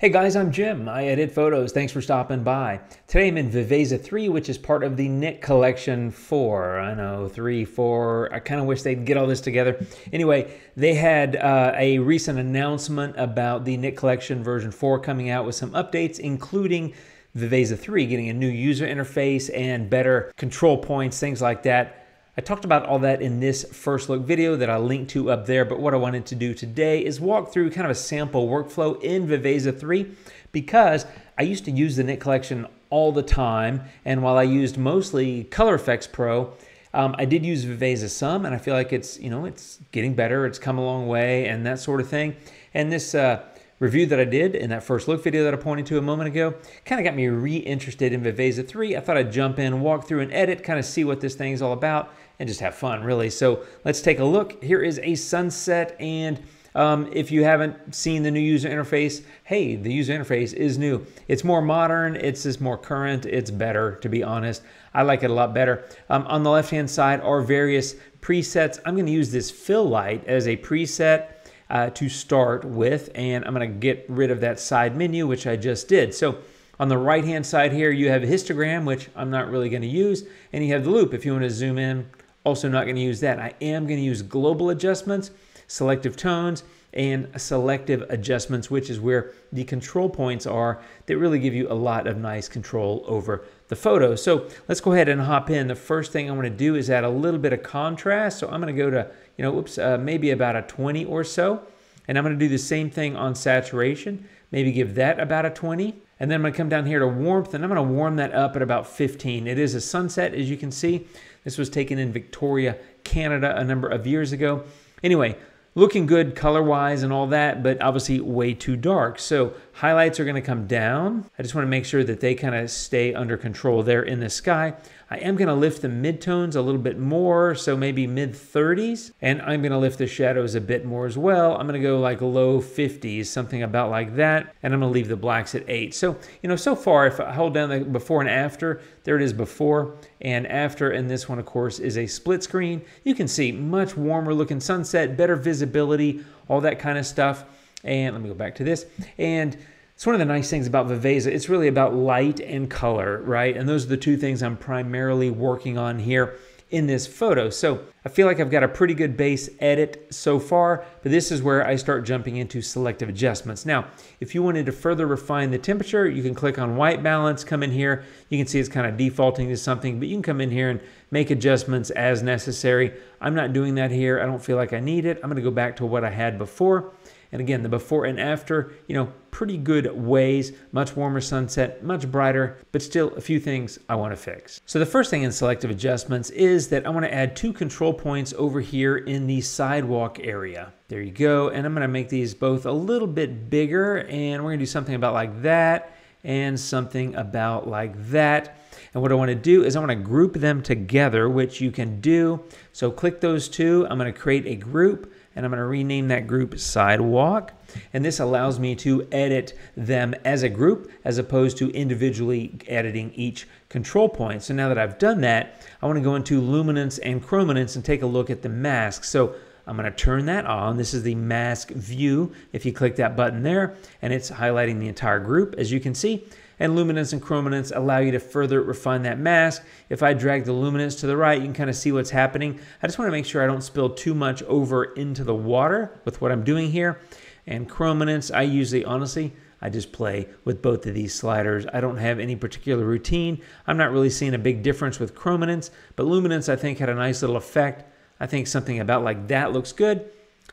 Hey guys, I'm Jim. I edit photos. Thanks for stopping by. Today I'm in Viveza 3, which is part of the Nik Collection 4. I know, 3, 4. I kind of wish they'd get all this together. Anyway, they had uh, a recent announcement about the Nik Collection version 4 coming out with some updates, including Viveza 3 getting a new user interface and better control points, things like that. I talked about all that in this first look video that I linked to up there, but what I wanted to do today is walk through kind of a sample workflow in Viveza 3 because I used to use the Nik collection all the time, and while I used mostly Color Efex Pro, um, I did use Viveza some, and I feel like it's, you know, it's getting better, it's come a long way, and that sort of thing. And this uh, review that I did in that first look video that I pointed to a moment ago kind of got me re-interested in Viveza 3. I thought I'd jump in, walk through and edit, kind of see what this thing's all about, and just have fun, really. So let's take a look. Here is a sunset, and um, if you haven't seen the new user interface, hey, the user interface is new. It's more modern, it's just more current, it's better, to be honest. I like it a lot better. Um, on the left-hand side are various presets. I'm gonna use this fill light as a preset uh, to start with, and I'm gonna get rid of that side menu, which I just did. So on the right hand side here, you have a histogram, which I'm not really gonna use, and you have the loupe If you wanna zoom in, also not gonna use that. I am gonna use global adjustments, selective tones, and selective adjustments, which is where the control points are that really give you a lot of nice control over the photo. So let's go ahead and hop in. The first thing I'm gonna do is add a little bit of contrast. So I'm gonna go to, you know, oops, uh, maybe about a 20 or so. And I'm gonna do the same thing on saturation, maybe give that about a 20. And then I'm gonna come down here to warmth and I'm gonna warm that up at about 15. It is a sunset, as you can see. This was taken in Victoria, Canada a number of years ago. Anyway, looking good color-wise and all that, but obviously way too dark. So highlights are gonna come down. I just wanna make sure that they kind of stay under control there in the sky. I am going to lift the midtones a little bit more, so maybe mid 30s, and I'm going to lift the shadows a bit more as well. I'm going to go like low 50s, something about like that, and I'm going to leave the blacks at 8. So, you know, so far, if I hold down the before and after, there it is before and after, and this one, of course, is a split screen. You can see much warmer looking sunset, better visibility, all that kind of stuff. And let me go back to this. And it's one of the nice things about Viveza. It's really about light and color, right? And those are the two things I'm primarily working on here in this photo. So I feel like I've got a pretty good base edit so far, but this is where I start jumping into selective adjustments. Now, if you wanted to further refine the temperature, you can click on white balance, come in here. You can see it's kind of defaulting to something, but you can come in here and make adjustments as necessary. I'm not doing that here. I don't feel like I need it. I'm gonna go back to what I had before. And again, the before and after, you know, pretty good ways, much warmer sunset, much brighter, but still a few things I want to fix. So the first thing in selective adjustments is that I want to add two control points over here in the sidewalk area. There you go. And I'm going to make these both a little bit bigger and we're going to do something about like that and something about like that. And what I want to do is I want to group them together, which you can do. So click those two. I'm going to create a group and I'm going to rename that group Sidewalk. And this allows me to edit them as a group as opposed to individually editing each control point. So now that I've done that, I want to go into luminance and chrominance and take a look at the mask. So I'm going to turn that on. This is the mask view. If you click that button there, and it's highlighting the entire group, as you can see and luminance and chrominance allow you to further refine that mask. If I drag the luminance to the right, you can kind of see what's happening. I just want to make sure I don't spill too much over into the water with what I'm doing here. And chrominance, I usually, honestly, I just play with both of these sliders. I don't have any particular routine. I'm not really seeing a big difference with chrominance, but luminance I think had a nice little effect. I think something about like that looks good.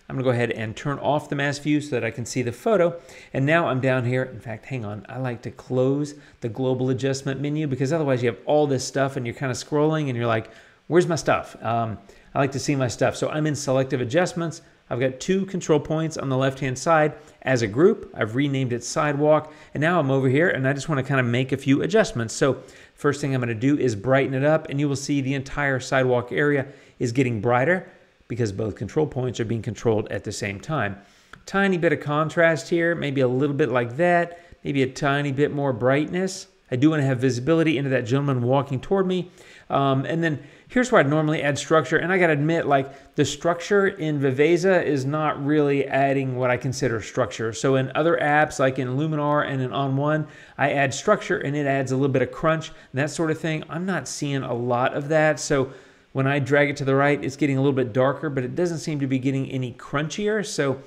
I'm gonna go ahead and turn off the mask view so that I can see the photo. And now I'm down here. In fact, hang on. I like to close the global adjustment menu because otherwise you have all this stuff and you're kind of scrolling and you're like, where's my stuff? Um, I like to see my stuff. So I'm in selective adjustments. I've got two control points on the left-hand side as a group. I've renamed it sidewalk. And now I'm over here and I just want to kind of make a few adjustments. So first thing I'm going to do is brighten it up and you will see the entire sidewalk area is getting brighter because both control points are being controlled at the same time. Tiny bit of contrast here, maybe a little bit like that, maybe a tiny bit more brightness. I do want to have visibility into that gentleman walking toward me. Um, and then Here's where I'd normally add structure, and I gotta admit, like the structure in Viveza is not really adding what I consider structure. So in other apps, like in Luminar and in On1, I add structure and it adds a little bit of crunch and that sort of thing. I'm not seeing a lot of that. So when I drag it to the right, it's getting a little bit darker, but it doesn't seem to be getting any crunchier. So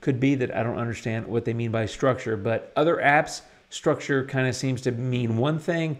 could be that I don't understand what they mean by structure, but other apps, structure kind of seems to mean one thing.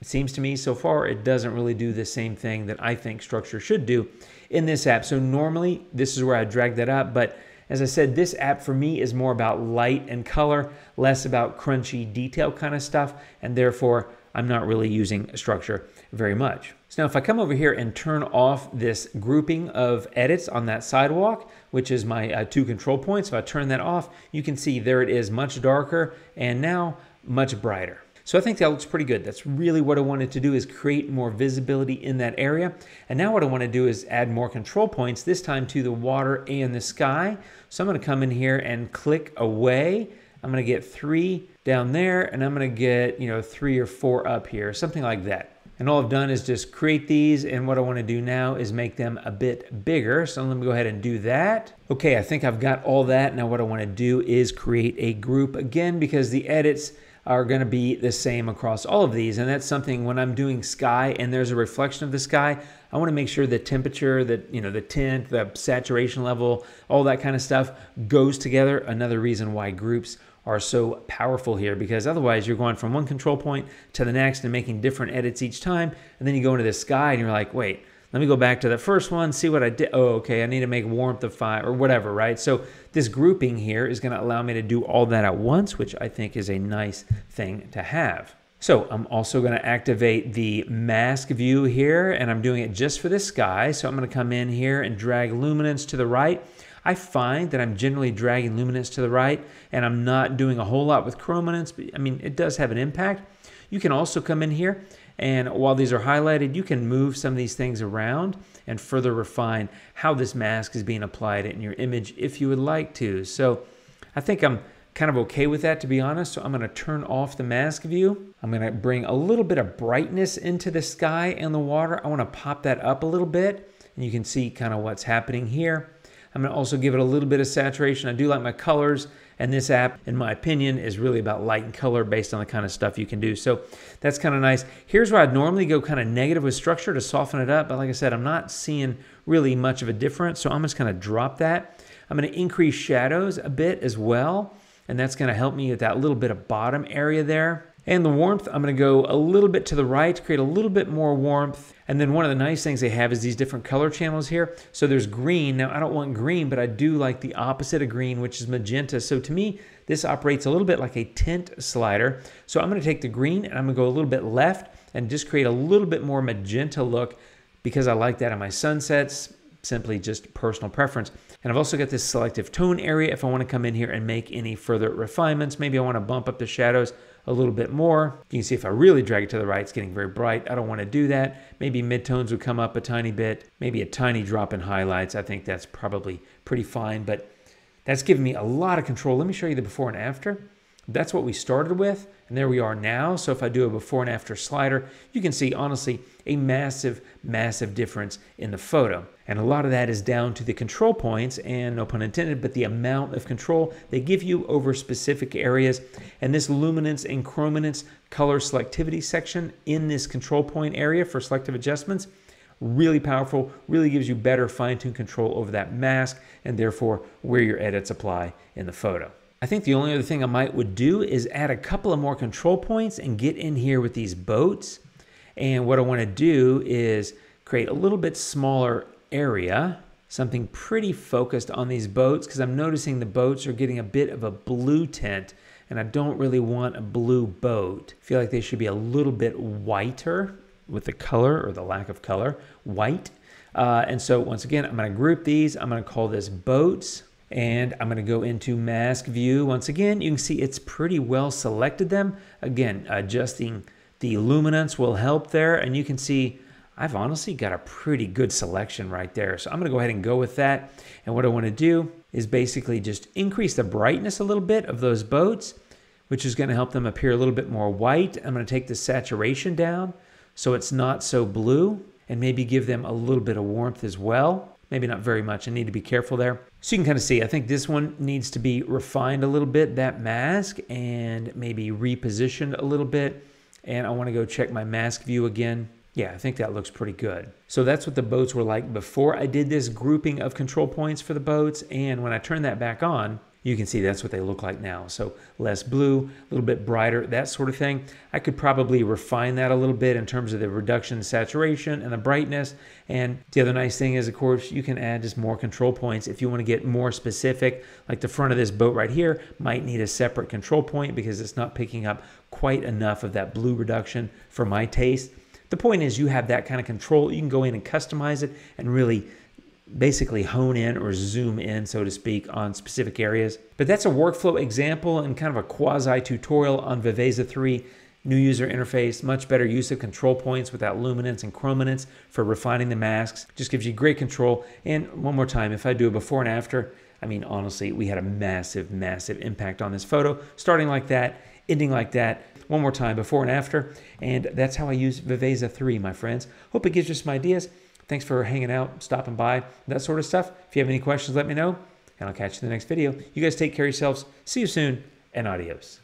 It seems to me so far it doesn't really do the same thing that I think structure should do in this app. So normally this is where I drag that up, but as I said, this app for me is more about light and color, less about crunchy detail kind of stuff, and therefore I'm not really using structure very much. So now if I come over here and turn off this grouping of edits on that sidewalk, which is my uh, two control points, if I turn that off, you can see there it is much darker and now much brighter. So I think that looks pretty good. That's really what I wanted to do is create more visibility in that area. And now what I want to do is add more control points, this time to the water and the sky. So I'm going to come in here and click away. I'm going to get three down there and I'm going to get, you know, three or four up here, something like that. And all I've done is just create these and what I want to do now is make them a bit bigger. So let me go ahead and do that. Okay, I think I've got all that. Now what I want to do is create a group again because the edits are going to be the same across all of these. And that's something when I'm doing sky and there's a reflection of the sky, I want to make sure the temperature, that you know, the tint, the saturation level, all that kind of stuff goes together. Another reason why groups are so powerful here because otherwise you're going from one control point to the next and making different edits each time. And then you go into the sky and you're like, wait, let me go back to the first one, see what I did. Oh, okay, I need to make warmth of five or whatever, right? So this grouping here is going to allow me to do all that at once, which I think is a nice thing to have. So I'm also going to activate the mask view here, and I'm doing it just for this sky. So I'm going to come in here and drag luminance to the right. I find that I'm generally dragging luminance to the right, and I'm not doing a whole lot with chrominance. But, I mean, it does have an impact. You can also come in here and while these are highlighted, you can move some of these things around and further refine how this mask is being applied in your image if you would like to. So I think I'm kind of okay with that to be honest. So I'm going to turn off the mask view. I'm going to bring a little bit of brightness into the sky and the water. I want to pop that up a little bit and you can see kind of what's happening here. I'm to also give it a little bit of saturation. I do like my colors and this app, in my opinion, is really about light and color based on the kind of stuff you can do. So that's kind of nice. Here's where I'd normally go kind of negative with structure to soften it up. But like I said, I'm not seeing really much of a difference. So I'm just to drop that. I'm to increase shadows a bit as well. And that's to help me with that little bit of bottom area there. And the warmth, I'm going to go a little bit to the right to create a little bit more warmth. And then one of the nice things they have is these different color channels here. So there's green. Now, I don't want green, but I do like the opposite of green, which is magenta. So to me, this operates a little bit like a tint slider. So I'm going to take the green and I'm to go a little bit left and just create a little bit more magenta look because I like that in my sunsets, simply just personal preference. And I've also got this selective tone area if I want to come in here and make any further refinements. Maybe I want to bump up the shadows a little bit more. You can see if I really drag it to the right, it's getting very bright. I don't want to do that. Maybe midtones would come up a tiny bit, maybe a tiny drop in highlights. I think that's probably pretty fine, but that's giving me a lot of control. Let me show you the before and after. That's what we started with, and there we are now. So if I do a before and after slider, you can see, honestly, a massive, massive difference in the photo. And a lot of that is down to the control points, and no pun intended, but the amount of control they give you over specific areas. And this luminance and chrominance color selectivity section in this control point area for selective adjustments, really powerful, really gives you better fine-tuned control over that mask, and therefore where your edits apply in the photo. I think the only other thing I might would do is add a couple of more control points and get in here with these boats. And what I want to do is create a little bit smaller area, something pretty focused on these boats because I'm noticing the boats are getting a bit of a blue tint and I don't really want a blue boat. I feel like they should be a little bit whiter with the color or the lack of color, white. Uh, and so once again, I'm going to group these. I'm going to call this boats and I'm going to go into mask view. Once again, you can see it's pretty well selected them. Again, adjusting the luminance will help there. And you can see I've honestly got a pretty good selection right there. So I'm going to go ahead and go with that. And what I want to do is basically just increase the brightness a little bit of those boats, which is going to help them appear a little bit more white. I'm to take the saturation down so it's not so blue. and maybe give them a little bit of warmth as well. Maybe not very much. I need to be careful there. So you can kind of see, I think this one needs to be refined a little bit, that mask, and maybe repositioned a little bit. And I want to go check my mask view again. Yeah, I think that looks pretty good. So that's what the boats were like before I did this grouping of control points for the boats. And when I turn that back on, you can see that's what they look like now. So less blue, a little bit brighter, that sort of thing. I could probably refine that a little bit in terms of the reduction saturation and the brightness. And the other nice thing is, of course, you can add just more control points if you want to get more specific. Like the front of this boat right here might need a separate control point because it's not picking up quite enough of that blue reduction for my taste. The point is you have that kind of control. You can go in and customize it and really basically hone in or zoom in, so to speak, on specific areas. But that's a workflow example and kind of a quasi tutorial on Viveza 3. New user interface, much better use of control points without luminance and chrominance for refining the masks. Just gives you great control. And one more time, if I do a before and after, I mean, honestly, we had a massive, massive impact on this photo, starting like that, ending like that. One more time, before and after. And that's how I use Viveza 3, my friends. Hope it gives you some ideas. Thanks for hanging out, stopping by, that sort of stuff. If you have any questions, let me know, and I'll catch you in the next video. You guys take care of yourselves. See you soon, and adios.